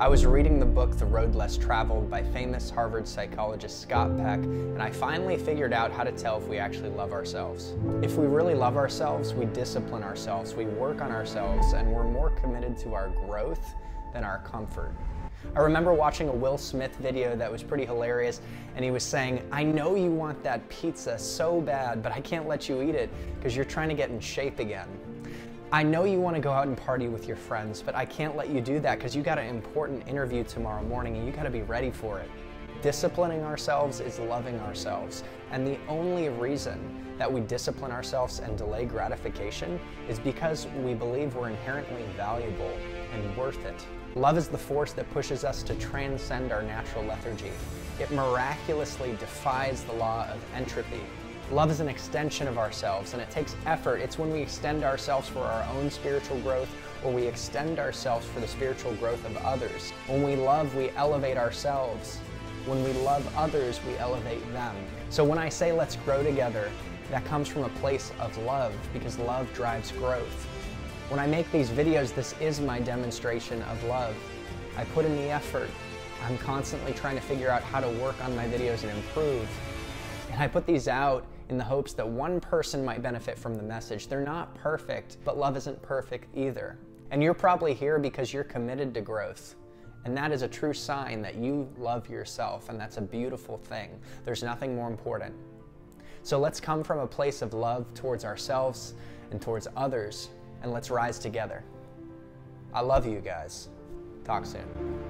I was reading the book The Road Less Traveled by famous Harvard psychologist Scott Peck, and I finally figured out how to tell if we actually love ourselves. If we really love ourselves, we discipline ourselves, we work on ourselves, and we're more committed to our growth than our comfort. I remember watching a Will Smith video that was pretty hilarious, and he was saying, I know you want that pizza so bad, but I can't let you eat it because you're trying to get in shape again. I know you want to go out and party with your friends, but I can't let you do that because you got an important interview tomorrow morning and you got to be ready for it. Disciplining ourselves is loving ourselves. And the only reason that we discipline ourselves and delay gratification is because we believe we're inherently valuable and worth it. Love is the force that pushes us to transcend our natural lethargy. It miraculously defies the law of entropy Love is an extension of ourselves and it takes effort. It's when we extend ourselves for our own spiritual growth or we extend ourselves for the spiritual growth of others. When we love, we elevate ourselves. When we love others, we elevate them. So when I say let's grow together, that comes from a place of love because love drives growth. When I make these videos, this is my demonstration of love. I put in the effort. I'm constantly trying to figure out how to work on my videos and improve. And I put these out in the hopes that one person might benefit from the message. They're not perfect, but love isn't perfect either. And you're probably here because you're committed to growth. And that is a true sign that you love yourself, and that's a beautiful thing. There's nothing more important. So let's come from a place of love towards ourselves and towards others, and let's rise together. I love you guys. Talk soon.